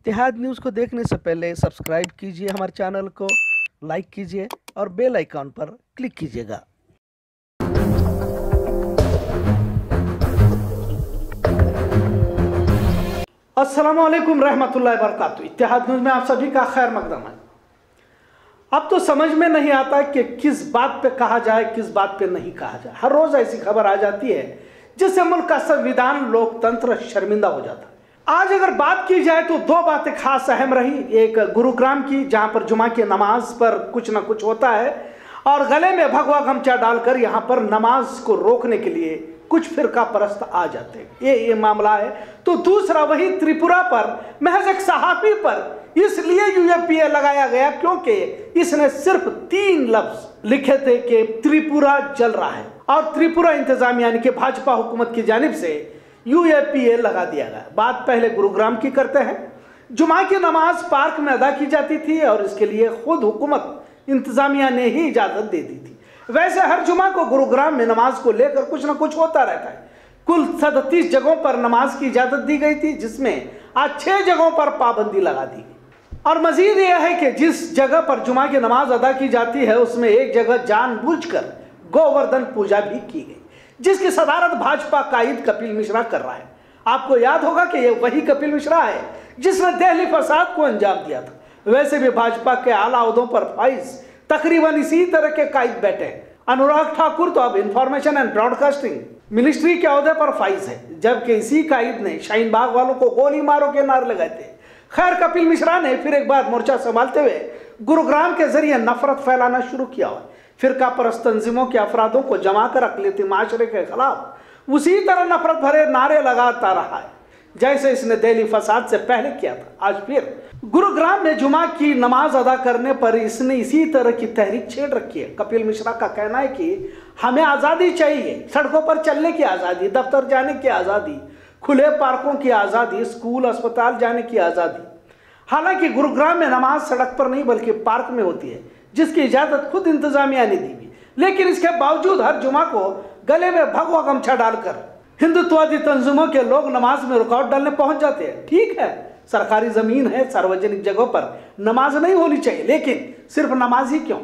इत्तेहाद news को देखने से पहले सब्सक्राइब कीजिए हमारे चैनल को, लाइक कीजिए और बेल आइकॉन पर क्लिक कीजिएगा। अस्सलाम वालेकुम रहमतुल्लाहि वबरकातुहू। इत्तेहाद न्यूज़ में आप सभी का खैर मकदम है। अब तो समझ में नहीं आता कि किस बात पे कहा जाए, किस बात पे नहीं कहा जाए। हर रोज़ ऐसी खबर आ जाती है जिससे मुल्क का संविधान, लोकतंत्र शर्मिंदा हो जाता है। आज अगर बात की जाए तो दो बातें खास अहम रही। एक गुरुग्राम की, जहाँ पर जुमा की नमाज़ पर कुछ ना कुछ होता है, और गले में भगवा गमछा डालकर यहाँ पर नमाज़ को रोकने के लिए कुछ फिरका परस्त आ जाते हैं। ये ये मामला है। तो दूसरा, वही त्रिपुरा पर, महज एक सहाफी पर, इसलिए यूएपीए लगाया गया क्योंकि इसने सिर्फ़ तीन लफ्ज लिखे थे कि त्रिपुरा जल रहा है। और त्रिपुरा इंतज़ाम यानी कि भाजपा हुकूमत की जानब से यूएपीए लगा दिया गया। बात पहले गुरुग्राम की करते हैं। जुमा की नमाज़ पार्क में अदा की जाती थी और इसके लिए खुद हुकूमत इंतजामिया ने ही इजाज़त दे दी थी। वैसे हर जुमा को गुरुग्राम में नमाज़ को लेकर कुछ ना कुछ होता रहता है। कुल सदतीस जगहों पर नमाज़ की इजाज़त दी गई थी, जिसमें आज छह जगहों पर पाबंदी लगा दी गई। और मजीद यह है कि जिस जगह पर जुमा की नमाज़ अदा की जाती है, उसमें एक जगह जानबूझकर गोवर्धन पूजा भी की गई। जिसकी सदारत भाजपा कायद कपिल मिश्रा कर रहा है। आपको याद होगा कि यह वही कपिल मिश्रा है जिसने दिल्ली फसाद को अंजाम दिया था। वैसे भी भाजपा के आला उहदों पर फाइज तकरीबन इसी तरह के कायद बैठे हैं। अनुराग ठाकुर तो अब इंफॉर्मेशन एंड ब्रॉडकास्टिंग मिनिस्ट्री के अहदे पर फाइज है, जबकि इसी कायद ने शाहीन बाग वालों को गोली मारो के नारे लगाए थे। खैर, कपिल मिश्रा ने फिर एक बार मोर्चा संभालते हुए गुरुग्राम के ज़रिए नफरत फैलाना शुरू किया हुआ फिरका परस्त तंजीमों के अफरादों को जमा कर अकलीती माशरे के खिलाफ। उसी तरह नफरत भरे नारे लगाता रहा है, जैसे इसने दिल्ली फसाद से पहले किया था। आज फिर गुरुग्राम में जुमा की नमाज़ अदा करने पर इसने इसी तरह की तहरीक छेड़ रखी है। कपिल मिश्रा का कहना है कि हमें आज़ादी चाहिए, सड़कों पर चलने की आज़ादी, दफ्तर जाने की आज़ादी, खुले पार्कों की आज़ादी, स्कूल, अस्पताल जाने की आज़ादी। हालाँकि गुरुग्राम में नमाज़ सड़क पर नहीं, बल्कि पार्क में होती है। जिसकी इजाज़त खुद इंतजामिया ने दी हुई। लेकिन इसके बावजूद हर जुमा को गले में भगवा गमछा डालकर हिंदुत्वादी तंजुमों के लोग नमाज़ में रुकावट डालने पहुँच जाते हैं। ठीक है, सरकारी ज़मीन है, सार्वजनिक जगहों पर नमाज़ नहीं होनी चाहिए, लेकिन सिर्फ़ नमाज़ ही क्यों?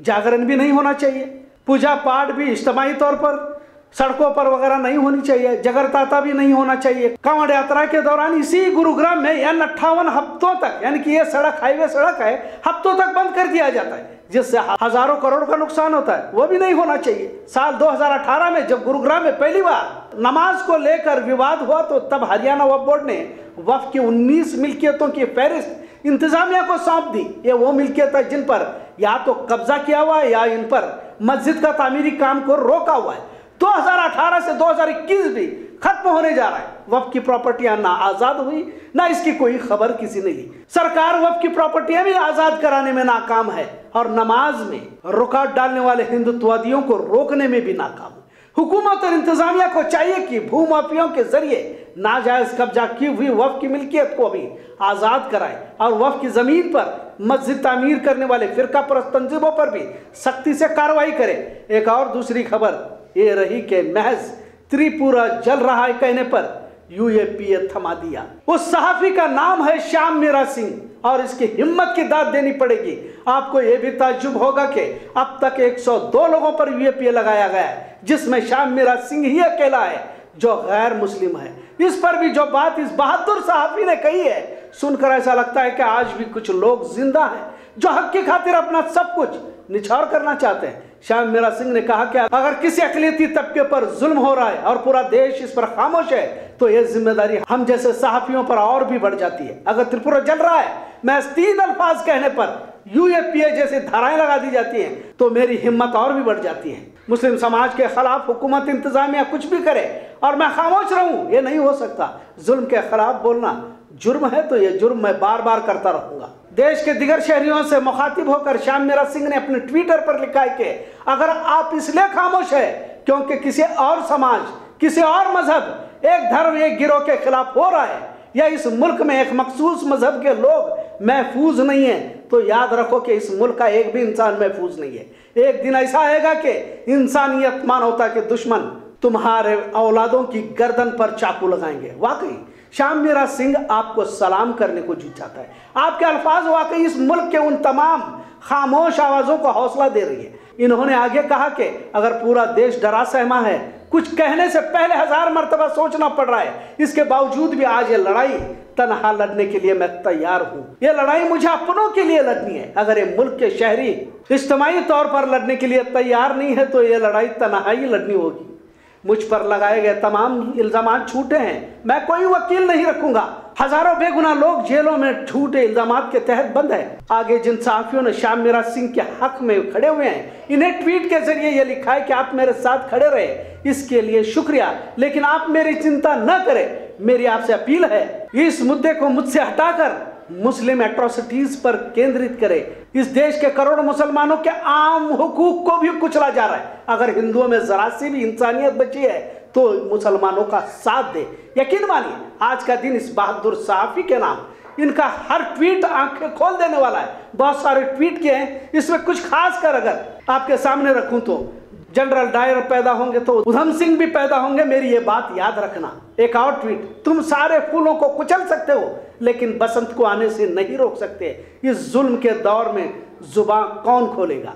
जागरण भी नहीं होना चाहिए। पूजा पाठ भी इज्तमाही तौर पर। सड़कों पर वगैरह नहीं होनी चाहिए, जगरताता भी नहीं होना चाहिए। कांवड़ यात्रा के दौरान इसी गुरुग्राम में एन अट्ठावन हफ्तों तक, यानी कि ये सड़क, हाईवे सड़क है, हफ्तों तक बंद कर दिया जाता है, जिससे हज़ारों करोड़ का नुकसान होता है। वो भी नहीं होना चाहिए। साल 2018 में जब गुरुग्राम में पहली बार नमाज़ को लेकर विवाद हुआ तो तब हरियाणा वक्फ बोर्ड ने वफ की 19 मिल्कियतों की फहरिस्त इंतजामिया को सौंप दी। ये वो मिल्कियत है जिन पर या तो कब्जा किया हुआ है, या इन पर मस्जिद का तामीरी काम को रोका हुआ है। 2018 से 2021 भी खत्म होने जा रहा है। वफ की प्रॉपर्टियाँ ना आज़ाद हुई, ना इसकी कोई खबर किसी ने ली। सरकार वफ की प्रॉपर्टियाँ भी आज़ाद कराने में नाकाम है और नमाज़ में रुकावट डालने वाले हिंदुत्ववादियों को रोकने में भी नाकाम हुकूमत और इंतजामिया को चाहिए कि भूमाफियों के ज़रिए नाजायज कब्जा की हुई वफ की मिल्कियत को भी आज़ाद कराए और वफ की ज़मीन पर मस्जिद तामीर करने वाले फिरका परस्त तंजीमों पर भी सख्ती से कार्रवाई करे। एक और दूसरी खबर ये रही कि महज त्रिपुरा जल रहा है कहने पर यूएपीए थमा दिया। उस सहाफी का नाम है श्याम मीरा सिंह और इसकी हिम्मत की दाद देनी पड़ेगी। आपको यह भी ताजुब होगा कि अब तक 102 लोगों पर यूएपीए लगाया गया है, जिसमें श्याम मीरा सिंह ही अकेला है, जो गैर मुस्लिम है। इस पर भी जो बात इस बहादुर सहाफी ने कही है, सुनकर ऐसा लगता है कि आज भी कुछ लोग ज़िंदा हैं, जो हक की खातिर अपना सब कुछ निछाड़ करना चाहते हैं। श्याम मीरा सिंह ने कहा कि अगर किसी अकलीती तबके पर जुल्म हो रहा है और पूरा देश इस पर खामोश है तो यह ज़िम्मेदारी हम जैसे सहाफियों पर और भी बढ़ जाती है। अगर त्रिपुरा जल रहा है, मैं तीन अल्फाज कहने पर यूएपीए जैसी धाराएँ लगा दी जाती हैं तो मेरी हिम्मत और भी बढ़ जाती है। मुस्लिम समाज के खिलाफ हुकूमत इंतजामिया कुछ भी करे और मैं खामोश रहूँ ये नहीं हो सकता। जुल्म के खिलाफ बोलना जुर्म है तो ये जुर्म मैं बार बार करता रहूँगा। देश के दिगर शहरियों से मुखातिब होकर श्याम मीरा सिंह ने अपने ट्विटर पर लिखा है कि अगर आप इसलिए खामोश है क्योंकि किसी और समाज, किसी और मज़हब, एक धर्म, एक गिरोह के खिलाफ हो रहा है, या इस मुल्क में एक मखसूस मज़हब के लोग महफूज नहीं है तो याद रखो कि इस मुल्क का एक भी इंसान महफूज नहीं है। एक दिन ऐसा आएगा कि इंसानियत मानवता के दुश्मन तुम्हारे औलादों की गर्दन पर चाकू लगाएँगे। वाकई श्याम मीरा सिंह आपको सलाम करने को जी जाता है। आपके अल्फाज वाकई इस मुल्क के उन तमाम खामोश आवाज़ों को हौसला दे रही है। इन्होंने आगे कहा कि अगर पूरा देश डरा सहमा है, कुछ कहने से पहले हज़ार मरतबा सोचना पड़ रहा है। इसके बावजूद भी आज ये लड़ाई तनहा लड़ने के लिए मैं तैयार हूँ। ये लड़ाई मुझे अपनों के लिए लड़नी है। अगर ये मुल्क के शहरी, इज्तमाही तौर पर लड़ने के लिए तैयार नहीं है तो ये लड़ाई तनहा ही लड़नी होगी। मुझ पर लगाए गए तमाम इल्ज़ाम छूटे हैं। मैं कोई वकील नहीं रखूँगा। हज़ारों बेगुना लोग जेलों में झूठे इल्ज़ाम के तहत बंद है। आगे जिन सहाफियों ने श्याम मीरा सिंह के हक में खड़े हुए हैं, इन्हें ट्वीट के ज़रिए यह लिखा है कि आप मेरे साथ खड़े रहे। इसके लिए शुक्रिया। लेकिन आप मेरी चिंता न करें। मेरी आपसे अपील है, इस मुद्दे को मुझसे हटाकर मुस्लिम एट्रोसिटीज पर केंद्रित करे। इस देश के करोड़ों मुसलमानों के आम हुकूक को भी कुचला जा रहा है। अगर हिंदुओं में जरा सी भी इंसानियत बची है तो मुसलमानों का साथ दे। यकीन मानिए, आज का दिन इस बहादुर साफी के नाम। इनका हर ट्वीट आँखें खोल देने वाला है। बहुत सारे ट्वीट किए हैं। इसमें कुछ खास कर अगर आपके सामने रखूँ तो। जनरल डायर पैदा होंगे तो उधम सिंह भी पैदा होंगे। मेरी ये बात याद रखना। एक और ट्वीट तुम सारे फूलों को कुचल सकते हो। लेकिन बसंत को आने से नहीं रोक सकते। इस जुल्म के दौर में ज़ुबान कौन खोलेगा?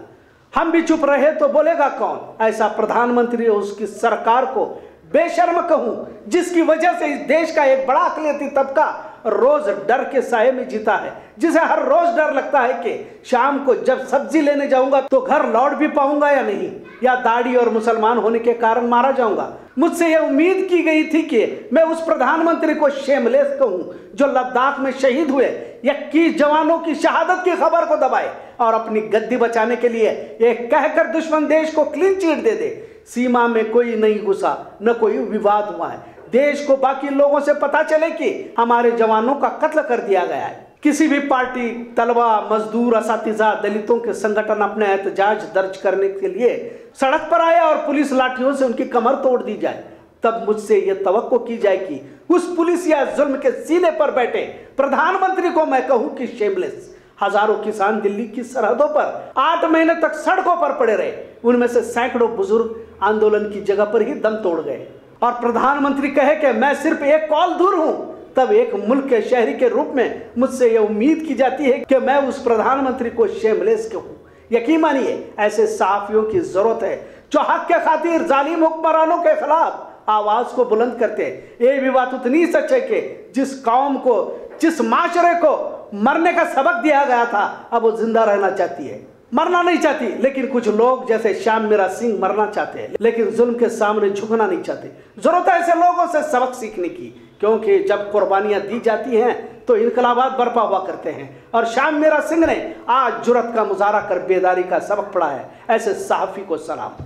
हम भी चुप रहे तो बोलेगा कौन? ऐसा प्रधानमंत्री और उसकी सरकार को बेशर्म कहूँ, जिसकी वजह से इस देश का एक बड़ा अकलियती तबका रोज डर के साय में जीता है। जिसे हर रोज डर लगता है कि शाम को जब सब्ज़ी लेने जाऊँगा तो घर लौट भी पाऊँगा या नहीं? या दाढ़ी और मुसलमान होने के कारण मारा जाऊँगा? मुझसे यह उम्मीद की गई थी कि मैं उस प्रधानमंत्री को शेमलेस कहूँ, जो लद्दाख में शहीद हुए इक्कीस जवानों की शहादत की खबर को दबाए और अपनी गद्दी बचाने के लिए यह कहकर दुश्मन देश को क्लीन चीट दे दे। सीमा में कोई नहीं घुसा, न कोई विवाद हुआ है। देश को बाकी लोगों से पता चले कि हमारे जवानों का कत्ल कर दिया गया है। किसी भी पार्टी तलबा मजदूर, असातिजा, दलितों के संगठन अपने एहतजाज दर्ज करने के लिए सड़क पर आया और पुलिस लाठियों से उनकी कमर तोड़ दी जाए, तब मुझसे यह तो की जाए कि उस पुलिस या जुल्म के सीने पर बैठे प्रधानमंत्री को मैं कहूँ कि शेमलेस हज़ारों किसान दिल्ली की सरहदों पर आठ महीने तक सड़कों पर पड़े रहे। उनमें से सैकड़ों बुज़ुर्ग आंदोलन की जगह पर ही दम तोड़ गए। और प्रधानमंत्री कहे कि मैं सिर्फ़ एक कॉल दूर हूँ, तब एक मुल्क के शहरी के रूप में मुझसे यह उम्मीद की जाती है कि मैं उस प्रधानमंत्री को शेमलेस कहूँ यकीन मानिए, ऐसे साफियों की ज़रूरत है, जो हक के खातिर जालिम हुक्मरानों के खिलाफ आवाज़ को बुलंद करते ये भी बात उतनी सच है कि जिस कौम को, जिस माशरे को मरने का सबक दिया गया था, अब वो ज़िंदा रहना चाहती है। मरना नहीं चाहती। लेकिन कुछ लोग जैसे श्याम मीरा सिंह मरना चाहते हैं, लेकिन जुल्म के सामने झुकना नहीं चाहते। ज़रूरत है ऐसे लोगों से सबक सीखने की, क्योंकि जब कुर्बानियाँ दी जाती हैं तो इनकलाबाद बर्पा हुआ करते हैं। और श्याम मीरा सिंह ने आज जुरत का मुजाहरा कर बेदारी का सबक पढ़ा है। ऐसे सहाफी को सलाम।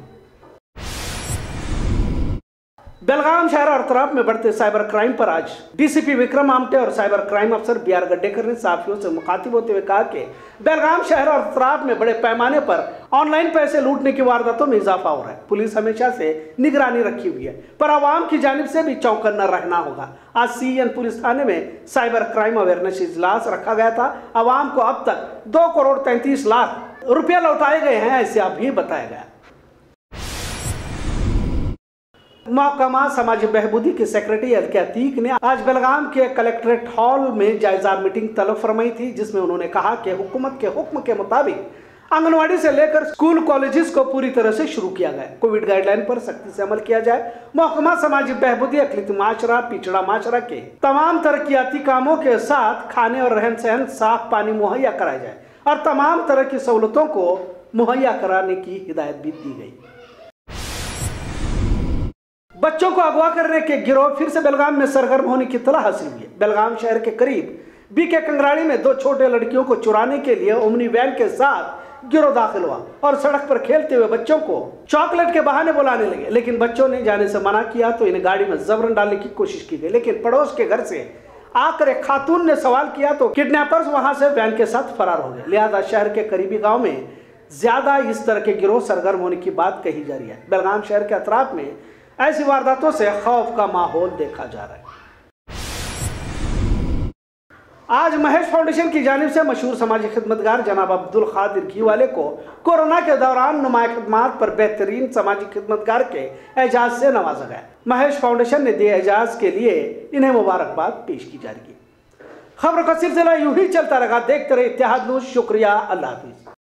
बेलगाम शहर और तराब में बढ़ते साइबर क्राइम पर आज डीसीपी विक्रम आमटे और साइबर क्राइम अफसर बी आर गड्डेकर ने साफियों से मुखातिब होते हुए कहा कि बेलगाम शहर और तराब में बड़े पैमाने पर ऑनलाइन पैसे लूटने की वारदातों में इजाफा हो रहा है। पुलिस हमेशा से निगरानी रखी हुई है, पर आवाम की जानब से भी चौकन्ना रहना होगा। आज सी पुलिस थाने में साइबर क्राइम अवेयरनेस इजलास रखा गया था। आवाम को अब तक दो करोड़ तैंतीस लाख रुपया लौटाए गए हैं, ऐसे अभी बताया गया। महकमा समाज बहबूदी के सेक्रेटरी अलके अतीक ने आज बेलगाम के कलेक्ट्रेट हॉल में जायजा मीटिंग तलब फरमाई थी, जिसमें उन्होंने कहा कि हुकूमत के हुक्म के मुताबिक आंगनवाड़ी से लेकर स्कूल कॉलेजेस को पूरी तरह से शुरू किया गया। कोविड गाइडलाइन पर सख्ती से अमल किया जाए। महकमा समाजी बहबूदी, अखिलित माशरा पिछड़ा माशरा के तमाम तरक्याती कामों के साथ खाने और रहन सहन, साफ़ पानी मुहैया कराया जाए और तमाम तरह की सहूलतों को मुहैया कराने की हिदायत भी दी गई। बच्चों को अगवा करने के गिरोह फिर से बेलगाम में सरगर्म होने की तला हासिल हुई बेलगाम शहर के करीब बीके कंगराड़ी में दो छोटे लड़कियों को चुराने के लिए ओमनी वैन के साथ गिरोह दाखिल हुआ और सड़क पर खेलते हुए बच्चों को चॉकलेट के बहाने बुलाने लगे। लेकिन बच्चों ने जाने से मना किया तो इन्हें गाड़ी में जबरन डालने की कोशिश की गई। लेकिन पड़ोस के घर से आकर एक खातून ने सवाल किया तो किडनैपर्स वहाँ से वैन के साथ फरार हो गए। लिहाजा शहर के करीबी गाँव में ज़्यादा इस तरह के गिरोह, सरगर्म होने की बात कही जा रही है। बेलगाम शहर के अतराफ में ऐसी वारदातों से खौफ का माहौल देखा जा रहा है। आज महेश फाउंडेशन की जानब से मशहूर समाजी खिदमतगार जनाब अब्दुल खादिर घी वाले को कोरोना के दौरान नुमाया खदमात पर बेहतरीन समाजी खिदमतगार के एजाज से नवाजा गया। महेश फाउंडेशन ने दिए एजाज के लिए इन्हें मुबारकबाद पेश की जा रही है। खबर का सिलसिला यूँ ही चलता रहा। देखते रहे इतिहाद न्यूज़। शुक्रिया। अल्लाह हाफिज़।